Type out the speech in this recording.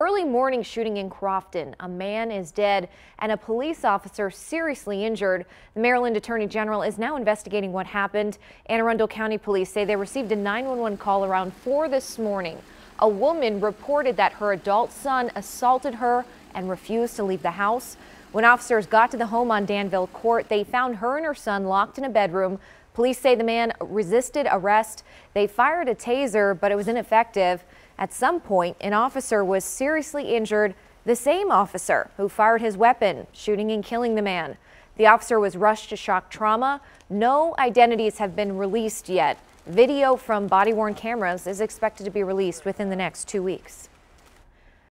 Early morning shooting in Crofton. A man is dead and a police officer seriously injured. The Maryland Attorney General is now investigating what happened. Anne Arundel County Police say they received a 911 call around 4 this morning. A woman reported that her adult son assaulted her and refused to leave the house. When officers got to the home on Danville Court, they found her and her son locked in a bedroom. Police say the man resisted arrest. They fired a taser, but it was ineffective. At some point, an officer was seriously injured, the same officer who fired his weapon, shooting and killing the man. The officer was rushed to shock trauma. No identities have been released yet. Video from body worn cameras is expected to be released within the next two weeks.